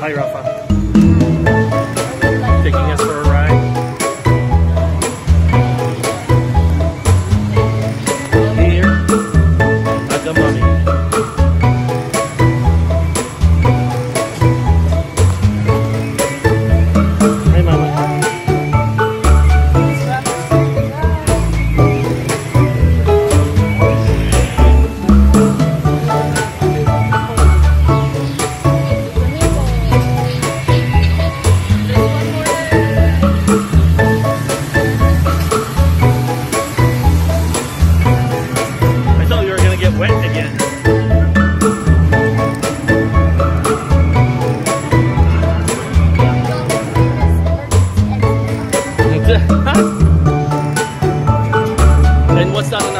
Hi, Rafa. Taking us for what's done enough.